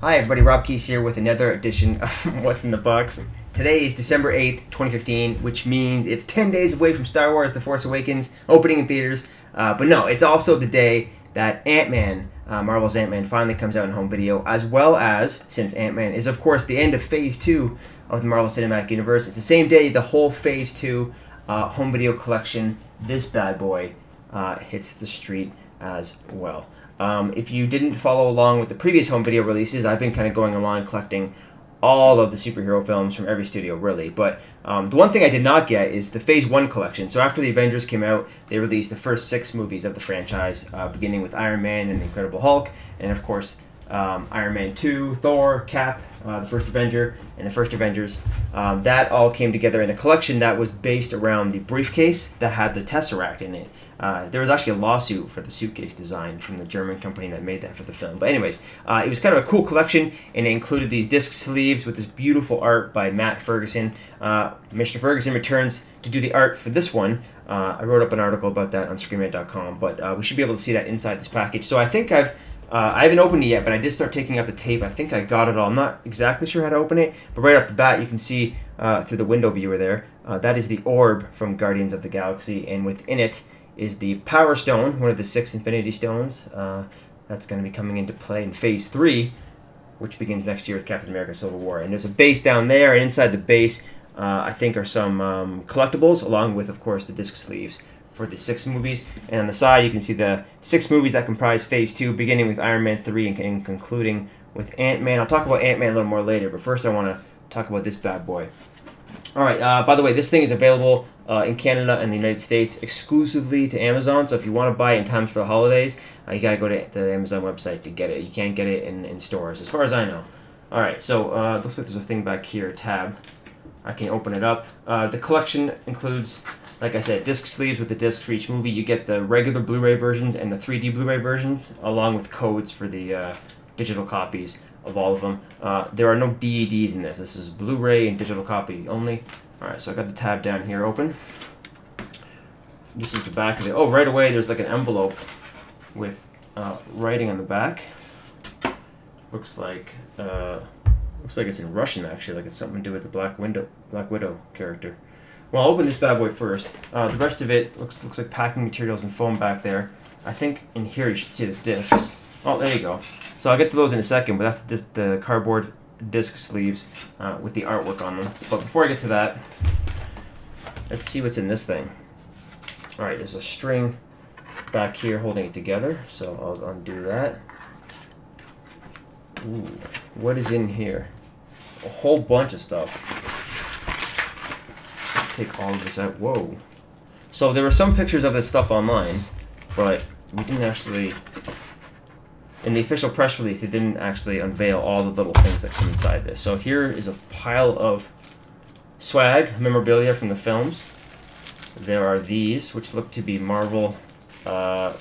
Hi, everybody. Rob Keyes here with another edition of What's in the Box. Today is December 8th, 2015, which means it's 10 days away from Star Wars The Force Awakens opening in theaters. Uh, but no, it's also the day that Ant Man, uh, Marvel's Ant Man, finally comes out in home video, as well as, since Ant Man is, of course, the end of Phase 2 of the Marvel Cinematic Universe, it's the same day the whole Phase 2 uh, home video collection, this bad boy, uh, hits the street as well. Um, if you didn't follow along with the previous home video releases, I've been kind of going along collecting all of the superhero films from every studio, really. But um, the one thing I did not get is the Phase 1 collection. So after the Avengers came out, they released the first six movies of the franchise, uh, beginning with Iron Man and the Incredible Hulk, and of course, um, Iron Man 2, Thor, Cap, uh, the first Avenger, and the first Avengers. Um, that all came together in a collection that was based around the briefcase that had the Tesseract in it. Uh, there was actually a lawsuit for the suitcase design from the German company that made that for the film. But anyways, uh, it was kind of a cool collection, and it included these disc sleeves with this beautiful art by Matt Ferguson. Uh, Mr. Ferguson returns to do the art for this one. Uh, I wrote up an article about that on ScreenRant.com, but uh, we should be able to see that inside this package. So I think I've uh, I haven't opened it yet, but I did start taking out the tape. I think I got it all. I'm not exactly sure how to open it, but right off the bat, you can see through the window viewer there, that is the orb from Guardians of the Galaxy, and within it is the Power Stone, one of the six Infinity Stones. Uh, that's going to be coming into play in Phase 3, which begins next year with Captain America Civil War. And there's a base down there, and inside the base, uh, I think, are some um, collectibles, along with, of course, the disc sleeves for the six movies. And on the side, you can see the six movies that comprise Phase 2, beginning with Iron Man 3 and, and concluding with Ant-Man. I'll talk about Ant-Man a little more later, but first I want to talk about this bad boy. All right. Uh, by the way, this thing is available uh, in Canada and the United States exclusively to Amazon. So if you want to buy it in times for the holidays, uh, you got to go to the Amazon website to get it. You can't get it in, in stores, as far as I know. All right. So uh, it looks like there's a thing back here, tab. I can open it up. Uh, the collection includes, like I said, disc sleeves with the discs for each movie. You get the regular Blu-ray versions and the 3D Blu-ray versions, along with codes for the uh, digital copies of all of them. Uh, there are no DVDs in this. This is Blu-ray and digital copy only. All right, so I got the tab down here open. This is the back of it. Oh, right away there's like an envelope with uh, writing on the back. Looks like uh, looks like it's in Russian actually, like it's something to do with the Black Window Black Widow character. Well, I'll open this bad boy first. Uh, the rest of it looks looks like packing materials and foam back there. I think in here you should see the discs. Oh, there you go. So I'll get to those in a second, but that's just the cardboard disc sleeves uh, with the artwork on them. But before I get to that, let's see what's in this thing. All right, there's a string back here holding it together, so I'll undo that. Ooh, what is in here? A whole bunch of stuff. Take all of this out. Whoa. So there were some pictures of this stuff online, but we didn't actually in the official press release, it didn't actually unveil all the little things that come inside this. So here is a pile of swag, memorabilia from the films. There are these, which look to be Marvel uh,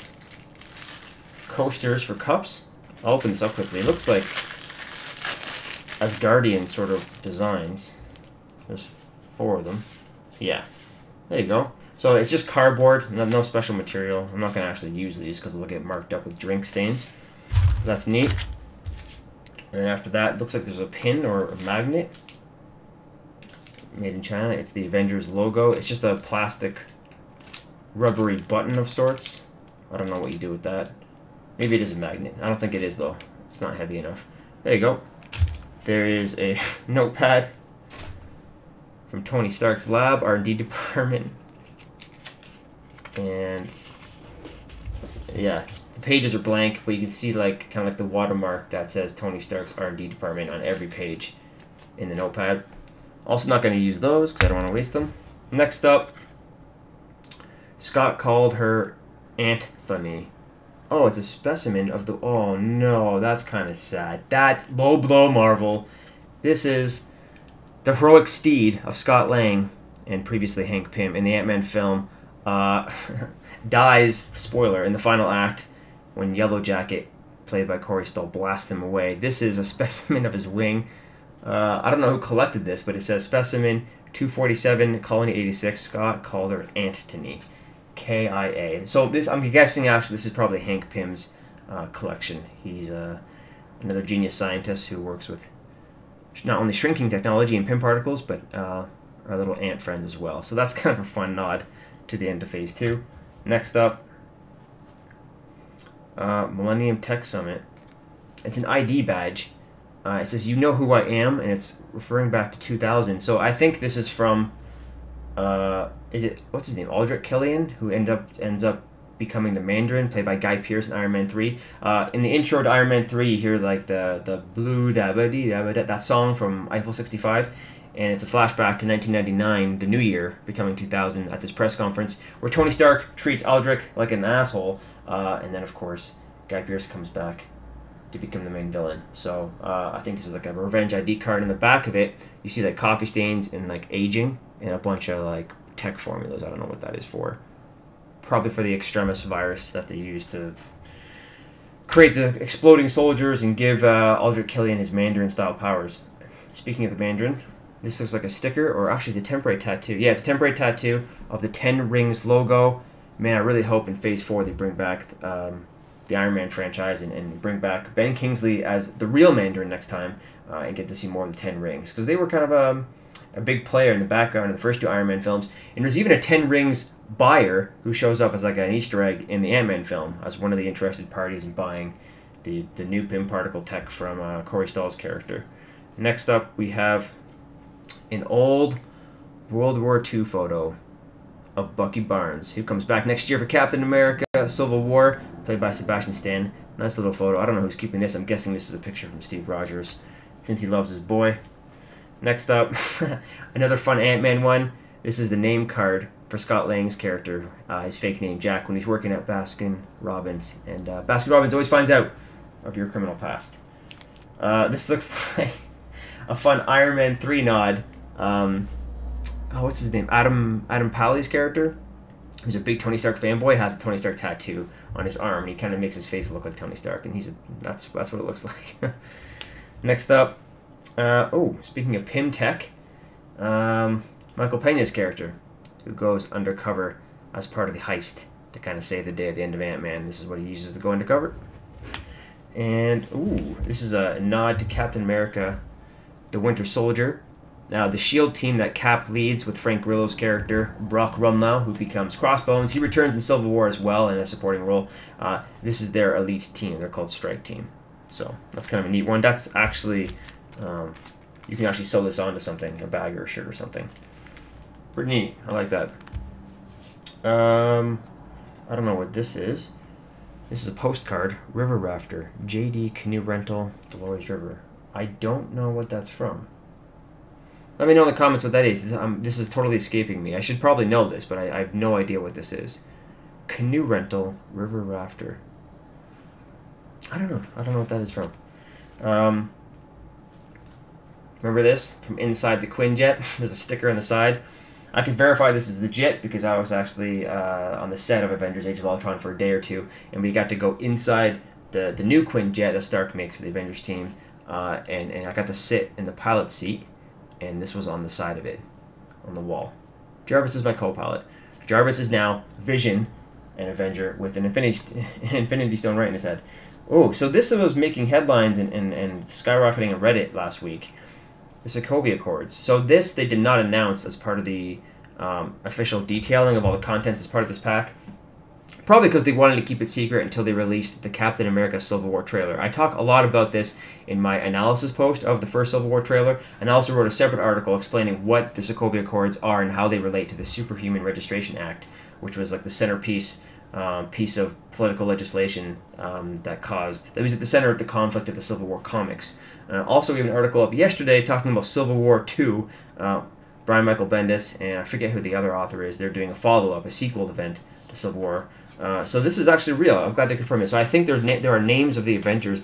coasters for cups. I'll open this up quickly. It looks like Asgardian sort of designs. There's four of them. Yeah, there you go. So it's just cardboard, no, no special material. I'm not going to actually use these because they'll get marked up with drink stains. That's neat. And then after that, looks like there's a pin or a magnet. Made in China. It's the Avengers logo. It's just a plastic rubbery button of sorts. I don't know what you do with that. Maybe it is a magnet. I don't think it is, though. It's not heavy enough. There you go. There is a notepad from Tony Stark's lab, R&D department. And yeah, the pages are blank, but you can see like kind of like the watermark that says Tony Stark's R&D department on every page in the notepad. Also not going to use those because I don't want to waste them. Next up, Scott called her Antony. Oh, it's a specimen of the... Oh, no, that's kind of sad. That low blow Marvel. This is the heroic steed of Scott Lang and previously Hank Pym in the Ant-Man film. Uh, dies, spoiler, in the final act when Yellow Jacket, played by Corey Stoll, blasts him away. This is a specimen of his wing. Uh, I don't know who collected this, but it says specimen 247, colony 86, Scott Calder Antony, K-I-A. So this, I'm guessing actually this is probably Hank Pym's uh, collection. He's uh, another genius scientist who works with not only shrinking technology and Pym particles, but uh, our little ant friends as well. So that's kind of a fun nod to the end of Phase 2. Next up, uh, Millennium Tech Summit. It's an ID badge. Uh, it says, You know who I am, and it's referring back to 2000. So I think this is from, uh, is it, what's his name? Aldrich Killian, who end up ends up becoming the Mandarin, played by Guy Pearce in Iron Man 3. Uh, in the intro to Iron Man 3, you hear like the, the blue da dee da da, that song from Eiffel 65 and it's a flashback to 1999, the new year, becoming 2000, at this press conference where Tony Stark treats Aldrich like an asshole, uh, and then of course Guy Pearce comes back to become the main villain. So uh, I think this is like a revenge ID card. In the back of it, you see like coffee stains and like aging and a bunch of like tech formulas. I don't know what that is for. Probably for the extremis virus that they use to create the exploding soldiers and give uh, Aldrich Killian his Mandarin style powers. Speaking of the Mandarin, this looks like a sticker, or actually the temporary tattoo. Yeah, it's a temporary tattoo of the Ten Rings logo. Man, I really hope in Phase 4 they bring back um, the Iron Man franchise and, and bring back Ben Kingsley as the real Mandarin next time uh, and get to see more of the Ten Rings. Because they were kind of um, a big player in the background in the first two Iron Man films. And there's even a Ten Rings buyer who shows up as like an Easter egg in the Ant Man film as one of the interested parties in buying the, the new Pym particle tech from uh, Corey Stoll's character. Next up, we have an old World War II photo of Bucky Barnes, who comes back next year for Captain America Civil War, played by Sebastian Stan. Nice little photo. I don't know who's keeping this. I'm guessing this is a picture from Steve Rogers, since he loves his boy. Next up, another fun Ant Man one. This is the name card for Scott Lang's character, uh, his fake name Jack, when he's working at Baskin Robbins. And uh, Baskin Robbins always finds out of your criminal past. Uh, this looks like a fun Iron Man 3 nod um, oh, what's his name? Adam Adam Pally's character, who's a big Tony Stark fanboy, has a Tony Stark tattoo on his arm, and he kind of makes his face look like Tony Stark, and he's a, that's that's what it looks like. Next up, uh, oh, speaking of Pym Tech, um, Michael Pena's character, who goes undercover as part of the heist to kind of save the day at the end of Ant Man. This is what he uses to go undercover. And ooh, this is a nod to Captain America, the Winter Soldier, now, the SHIELD team that Cap leads with Frank Grillo's character, Brock Rumlow, who becomes Crossbones, he returns in Civil War as well in a supporting role. Uh, this is their elite team. They're called Strike Team. So that's kind of a neat one. That's actually, um, you can actually sew this onto something, a bag or a shirt or something. Pretty neat. I like that. Um, I don't know what this is. This is a postcard. River Rafter. JD Canoe Rental, Dolores River. I don't know what that's from. Let me know in the comments what that is. This, um, this is totally escaping me. I should probably know this, but I, I, have no idea what this is. Canoe rental, river rafter. I don't know. I don't know what that is from. Um, remember this from inside the Quinjet? There's a sticker on the side. I can verify this is legit because I was actually uh, on the set of Avengers: Age of Ultron for a day or two, and we got to go inside the the new Quinjet that Stark makes for the Avengers team, uh, and and I got to sit in the pilot seat and this was on the side of it, on the wall. Jarvis is my co-pilot. Jarvis is now Vision, an Avenger with an Infinity Infinity Stone right in his head. Oh, so this was making headlines and, and, and skyrocketing on Reddit last week. The Sokovia Accords. So this they did not announce as part of the um, official detailing of all the contents as part of this pack. Probably because they wanted to keep it secret until they released the Captain America Civil War trailer. I talk a lot about this in my analysis post of the first Civil War trailer, and I also wrote a separate article explaining what the Sokovia Accords are and how they relate to the Superhuman Registration Act, which was like the centerpiece um, piece of political legislation um, that caused that was at the center of the conflict of the Civil War comics. Uh, also, we have an article up yesterday talking about Civil War Two. Uh, Brian Michael Bendis and I forget who the other author is. They're doing a follow up, a sequel event to Civil War. Uh, so this is actually real. I'm glad to confirm it. So I think there's there are names of the Avengers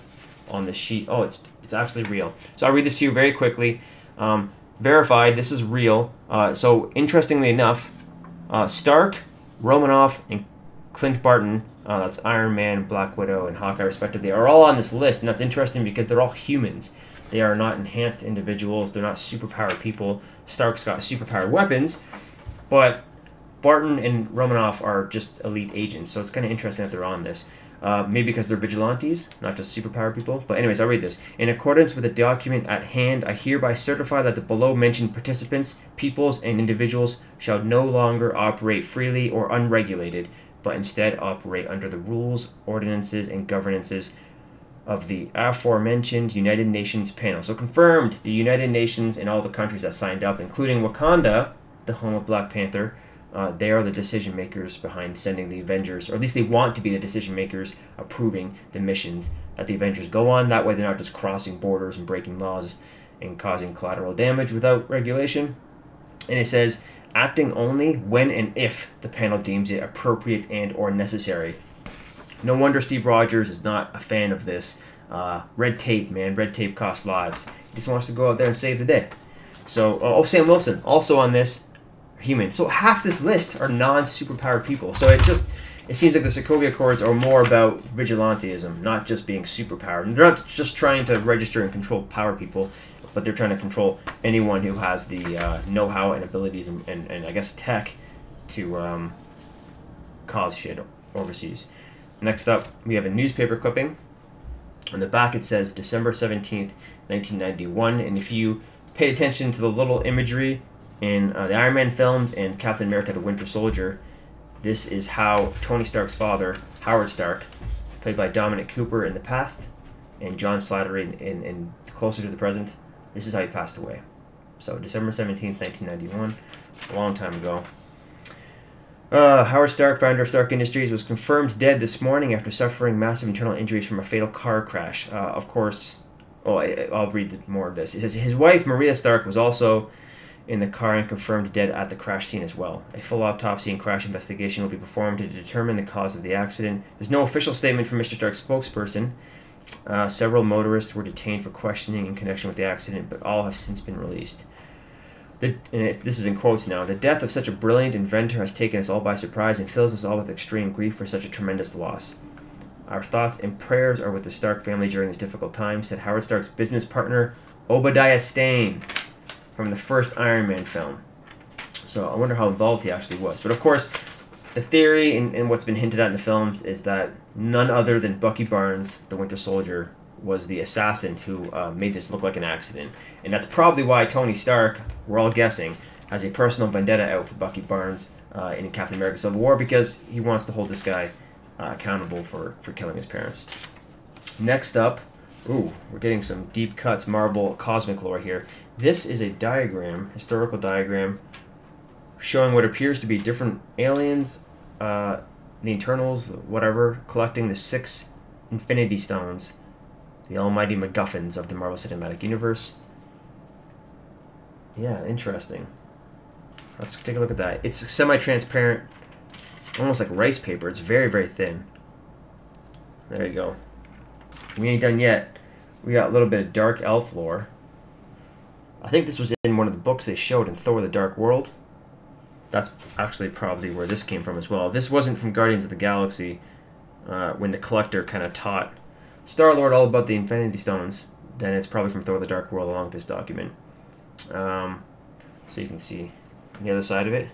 on the sheet. Oh, it's it's actually real. So I'll read this to you very quickly. Um, verified. This is real. Uh, so interestingly enough, uh, Stark, Romanoff, and Clint Barton. Uh, that's Iron Man, Black Widow, and Hawkeye, respectively, are all on this list, and that's interesting because they're all humans. They are not enhanced individuals. They're not superpowered people. Stark's got superpowered weapons, but Barton and Romanoff are just elite agents, so it's kind of interesting that they're on this. Uh, maybe because they're vigilantes, not just superpower people. But anyways, I'll read this. In accordance with the document at hand, I hereby certify that the below mentioned participants, peoples, and individuals shall no longer operate freely or unregulated, but instead operate under the rules, ordinances, and governances of the aforementioned United Nations panel. So confirmed, the United Nations and all the countries that signed up, including Wakanda, the home of Black Panther, uh, they are the decision makers behind sending the Avengers, or at least they want to be the decision makers approving the missions that the Avengers go on. That way, they're not just crossing borders and breaking laws and causing collateral damage without regulation. And it says, acting only when and if the panel deems it appropriate and or necessary. No wonder Steve Rogers is not a fan of this. Uh, red tape, man. Red tape costs lives. He just wants to go out there and save the day. So, uh, oh, Sam Wilson, also on this, human. So half this list are non-superpowered people. So it just it seems like the Sokovia Accords are more about vigilantism, not just being superpowered. And they're not just trying to register and control power people, but they're trying to control anyone who has the uh, know-how and abilities and, and, and, I guess tech to um, cause shit overseas. Next up, we have a newspaper clipping. On the back, it says December 17th, 1991. And if you pay attention to the little imagery in uh, the Iron Man films and Captain America the Winter Soldier, this is how Tony Stark's father, Howard Stark, played by Dominic Cooper in the past, and John Slattery in, in, in closer to the present, this is how he passed away. So December 17th, 1991, a long time ago. Uh, Howard Stark, founder of Stark Industries, was confirmed dead this morning after suffering massive internal injuries from a fatal car crash. Uh, of course, well, I, will read more of this. It says his wife, Maria Stark, was also in the car and confirmed dead at the crash scene as well. A full autopsy and crash investigation will be performed to determine the cause of the accident. There's no official statement from Mr. Stark's spokesperson. Uh, several motorists were detained for questioning in connection with the accident, but all have since been released. The, and it, this is in quotes now. The death of such a brilliant inventor has taken us all by surprise and fills us all with extreme grief for such a tremendous loss. Our thoughts and prayers are with the Stark family during this difficult time, said Howard Stark's business partner, Obadiah Stane from the first Iron Man film. So I wonder how involved he actually was. But of course, the theory and, and what's been hinted at in the films is that none other than Bucky Barnes, the Winter Soldier, was the assassin who uh, made this look like an accident. And that's probably why Tony Stark, we're all guessing, has a personal vendetta out for Bucky Barnes uh, in Captain America Civil War because he wants to hold this guy uh, accountable for, for killing his parents. Next up, Ooh, we're getting some deep cuts, Marvel cosmic lore here. This is a diagram, historical diagram, showing what appears to be different aliens, uh, the Eternals, whatever, collecting the six Infinity Stones, the almighty MacGuffins of the Marvel Cinematic Universe. Yeah, interesting. Let's take a look at that. It's semi-transparent, almost like rice paper. It's very, very thin. There you go. We ain't done yet. We got a little bit of Dark Elf lore. I think this was in one of the books they showed in Thor the Dark World. That's actually probably where this came from as well. This wasn't from Guardians of the Galaxy uh, when the Collector kind of taught Star-Lord all about the Infinity Stones. Then it's probably from Thor the Dark World along with this document. Um, so you can see the other side of it.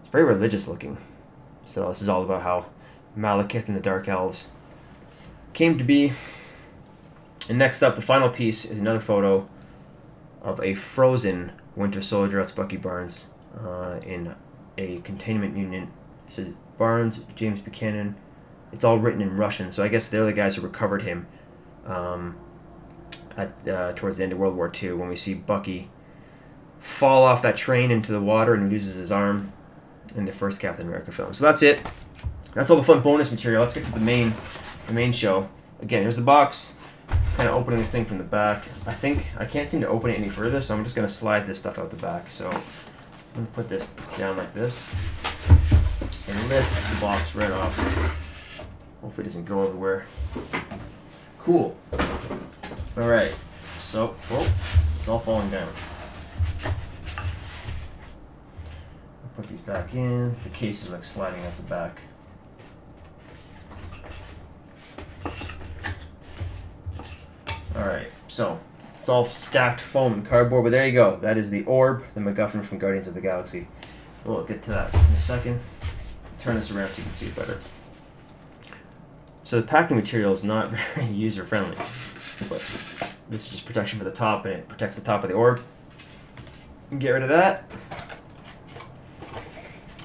It's very religious looking. So this is all about how Malekith and the Dark Elves came to be. And next up, the final piece is another photo of a frozen Winter Soldier. That's Bucky Barnes uh, in a containment unit. It says Barnes, James Buchanan. It's all written in Russian, so I guess they're the guys who recovered him um, at uh, towards the end of World War II. When we see Bucky fall off that train into the water and loses his arm in the first Captain America film. So that's it. That's all the fun bonus material. Let's get to the main the main show. Again, here's the box. Kind of opening this thing from the back. I think I can't seem to open it any further, so I'm just going to slide this stuff out the back. So I'm put this down like this and lift the box right off. Hopefully it doesn't go everywhere. Cool. All right. So, oh, it's all falling down. Put these back in. The case is like sliding out the back. Alright, so it's all stacked foam and cardboard, but there you go. That is the orb, the MacGuffin from Guardians of the Galaxy. We'll get to that in a second. Turn this around so you can see it better. So the packing material is not very user friendly, but this is just protection for the top, and it protects the top of the orb. Get rid of that.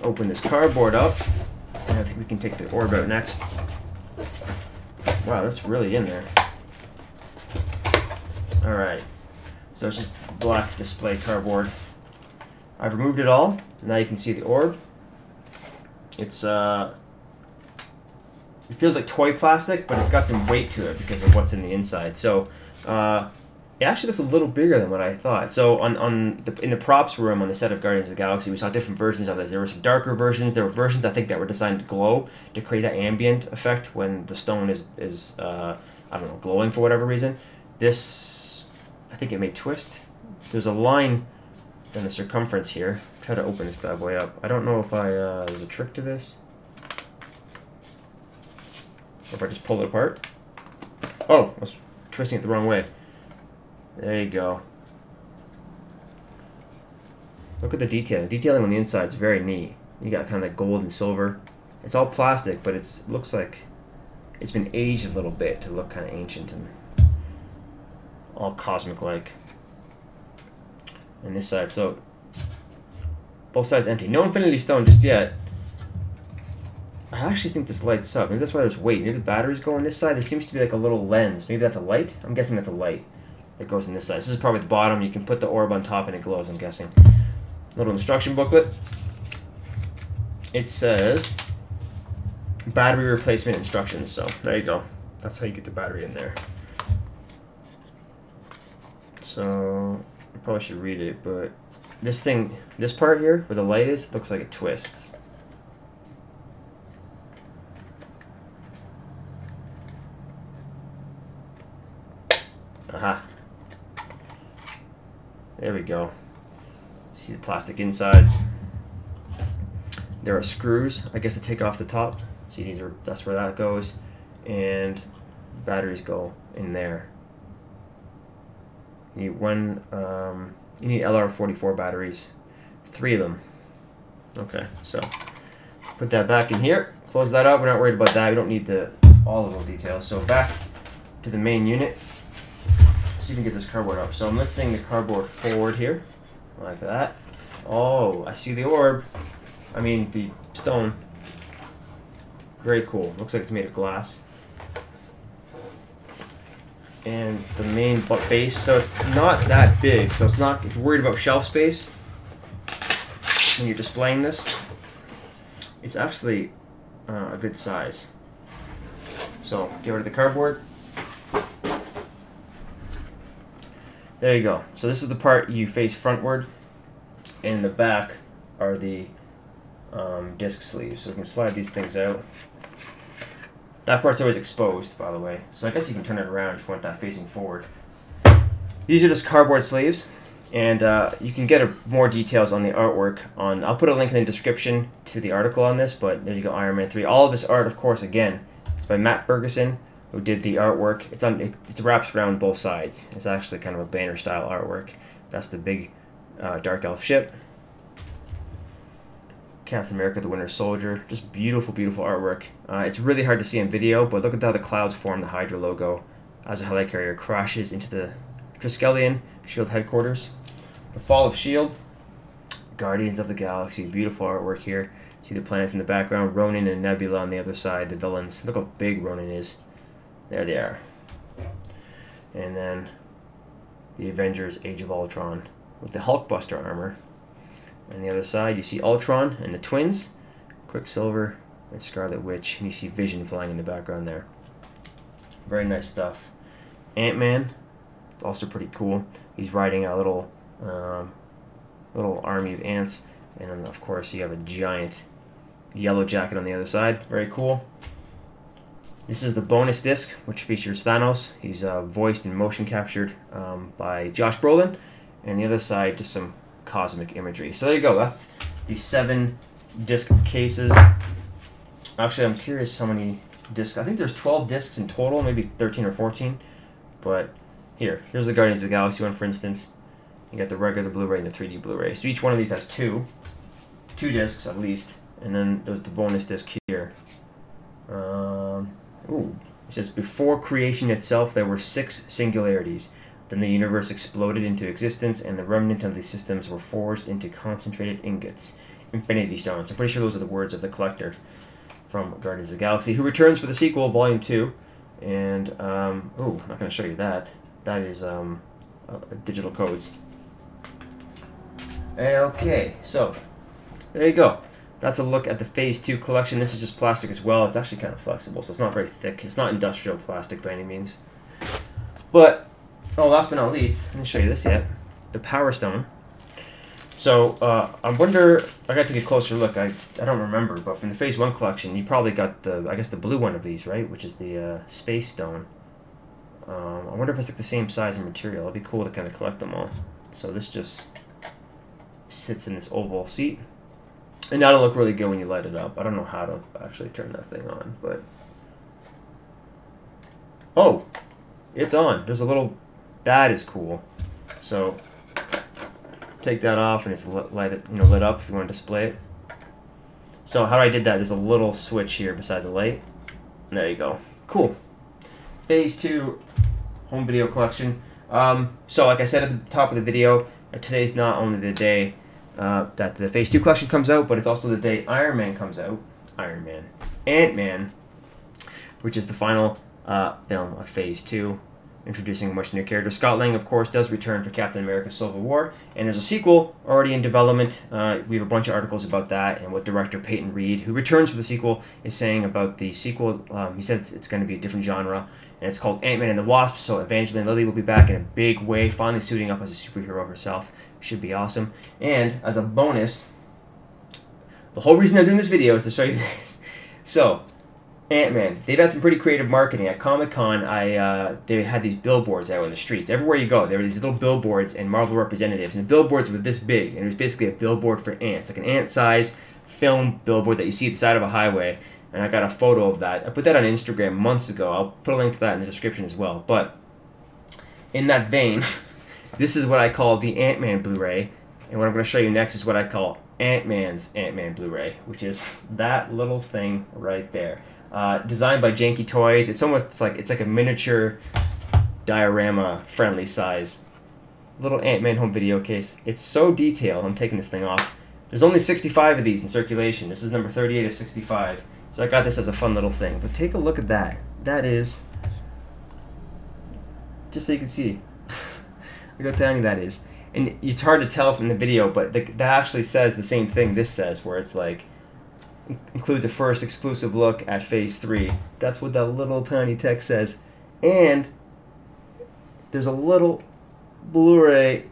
Open this cardboard up, and I think we can take the orb out next. Wow, that's really in there. All right, so it's just black display cardboard. I've removed it all. Now you can see the orb. It's uh, it feels like toy plastic, but it's got some weight to it because of what's in the inside. So uh, it actually looks a little bigger than what I thought. So on, on the, in the props room on the set of Guardians of the Galaxy, we saw different versions of this. There were some darker versions. There were versions I think that were designed to glow to create that ambient effect when the stone is is uh, I don't know glowing for whatever reason. This I think it may twist. There's a line in the circumference here. Try to open this bad boy up. I don't know if I uh, there's a trick to this. Or if I just pull it apart. Oh, I was twisting it the wrong way. There you go. Look at the detail. The detailing on the inside is very neat. You got kind of like gold and silver. It's all plastic, but it's looks like it's been aged a little bit to look kind of ancient and all cosmic-like. And this side, so both sides empty. No Infinity Stone just yet. I actually think this lights up. Maybe that's why there's weight. Maybe the batteries go on this side. There seems to be like a little lens. Maybe that's a light? I'm guessing that's a light that goes on this side. This is probably the bottom. You can put the orb on top and it glows, I'm guessing. Little instruction booklet. It says battery replacement instructions. So there you go. That's how you get the battery in there. So I probably should read it, but this thing, this part here where the light is, looks like it twists. Aha. There we go. See the plastic insides. There are screws, I guess, to take off the top. So you need to, that's where that goes. And batteries go in there. You need one, um, you need LR44 batteries. Three of them. Okay, so put that back in here. Close that up. We're not worried about that. We don't need the all of those details. So back to the main unit if we can get this cardboard up. So I'm lifting the cardboard forward here, like that. Oh, I see the orb. I mean, the stone. Very cool. Looks like it's made of glass. And the main base, so it's not that big. So it's not, if you're worried about shelf space, when you're displaying this, it's actually uh, a good size. So get rid of the cardboard, There you go. So this is the part you face frontward. And in the back are the um, disc sleeves. So we can slide these things out. That part's always exposed, by the way. So I guess you can turn it around if you want that facing forward. These are just cardboard sleeves. And uh, you can get a, more details on the artwork on. I'll put a link in the description to the article on this, but there you go, Iron Man 3. All of this art, of course, again, it's by Matt Ferguson who did the artwork. It's on it, it wraps around both sides. It's actually kind of a banner style artwork. That's the big uh, dark elf ship. Captain America, the Winter Soldier. Just beautiful, beautiful artwork. Uh, it's really hard to see in video, but look at how the clouds form the Hydra logo as a helicarrier crashes into the Triskelion Shield headquarters. The Fall of Shield. Guardians of the Galaxy. Beautiful artwork here. See the planets in the background. Ronan and Nebula on the other side. The villains. Look how big Ronan is. There they are. And then the Avengers Age of Ultron with the Hulkbuster armor. On the other side, you see Ultron and the twins, Quicksilver and Scarlet Witch, and you see Vision flying in the background there. Very nice stuff. Ant Man, it's also pretty cool. He's riding a little, um, little army of ants, and then of course you have a giant yellow jacket on the other side. Very cool. This is the bonus disc, which features Thanos. He's uh, voiced and motion captured um, by Josh Brolin. And the other side, just some cosmic imagery. So there you go. That's the seven disc cases. Actually, I'm curious how many discs. I think there's 12 discs in total, maybe 13 or 14. But here, here's the Guardians of the Galaxy one, for instance. You got the regular Blu-ray and the 3D Blu-ray. So each one of these has two, two discs at least, and then there's the bonus disc here. Um, ooh, it says before creation itself there were six singularities. Then the universe exploded into existence, and the remnant of these systems were forged into concentrated ingots, infinity stones. I'm pretty sure those are the words of the collector from Guardians of the Galaxy, who returns for the sequel, Volume Two. And um, oh, I'm not going to show you that. That is um, uh, digital codes. Okay, so there you go. That's a look at the Phase 2 collection. This is just plastic as well. It's actually kind of flexible, so it's not very thick. It's not industrial plastic by any means. But, oh, last but not least, I didn't show you this yet. The Power Stone. So, uh, I wonder, I got to get a closer look. I, I don't remember, but from the Phase 1 collection, you probably got the, I guess, the blue one of these, right? Which is the uh, Space Stone. Um, I wonder if it's like the same size and material. It'd be cool to kind of collect them all. So this just sits in this oval seat. And that'll look really good when you light it up. I don't know how to actually turn that thing on, but... Oh! It's on. There's a little... That is cool. So, take that off and it's light it, you know, lit up if you want to display it. So how I did that, there's a little switch here beside the light. There you go. Cool. Phase 2 home video collection. Um, so like I said at the top of the video, uh, today's not only the day uh, that the Phase 2 collection comes out, but it's also the day Iron Man comes out. Iron Man. Ant-Man, which is the final uh, film of Phase 2, introducing a much new character. Scott Lang, of course, does return for Captain America Civil War, and there's a sequel already in development. Uh, we have a bunch of articles about that and what director Peyton Reed, who returns for the sequel, is saying about the sequel. Um, he said it's, it's going to be a different genre, and it's called Ant-Man and the Wasp, so Evangeline Lilly will be back in a big way, finally suiting up as a superhero herself. Should be awesome. And as a bonus, the whole reason I'm doing this video is to show you this. So, Ant-Man, they've had some pretty creative marketing. At Comic-Con, I uh, they had these billboards out in the streets. Everywhere you go, there were these little billboards and Marvel representatives. And the billboards were this big, and it was basically a billboard for ants, like an ant-size film billboard that you see at the side of a highway. And I got a photo of that. I put that on Instagram months ago. I'll put a link to that in the description as well. But in that vein... This is what I call the Ant-Man Blu-ray, and what I'm going to show you next is what I call Ant-Man's Ant-Man Blu-ray, which is that little thing right there. Uh, designed by Janky Toys. It's almost like it's like a miniature diorama friendly size little Ant-Man home video case. It's so detailed. I'm taking this thing off. There's only 65 of these in circulation. This is number 38 of 65. So I got this as a fun little thing. But take a look at that. That is just so you can see Look how tiny that is. And it's hard to tell from the video, but the, that actually says the same thing this says, where it's like, includes a first exclusive look at Phase 3. That's what that little tiny text says. And there's a little Blu-ray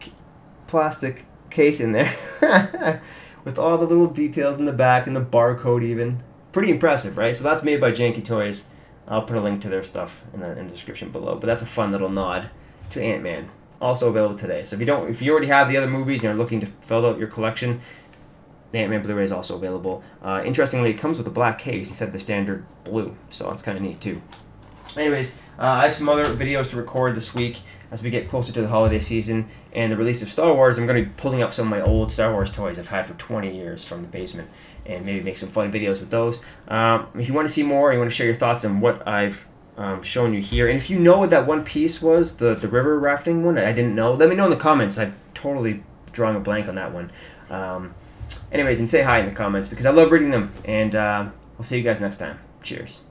plastic case in there with all the little details in the back and the barcode even. Pretty impressive, right? So that's made by Janky Toys. I'll put a link to their stuff in the, in the description below. But that's a fun little nod to Ant-Man also available today. So if you don't, if you already have the other movies and are looking to fill out your collection, the Ant-Man Blu-ray is also available. Uh, interestingly, it comes with a black case instead of the standard blue, so that's kind of neat too. Anyways, uh, I have some other videos to record this week as we get closer to the holiday season and the release of Star Wars. I'm going to be pulling up some of my old Star Wars toys I've had for 20 years from the basement and maybe make some fun videos with those. Um, if you want to see more, you want to share your thoughts on what I've um, showing you here. And if you know what that one piece was, the, the river rafting one, I didn't know, let me know in the comments. I'm totally drawing a blank on that one. Um, anyways, and say hi in the comments because I love reading them. And uh, I'll see you guys next time. Cheers.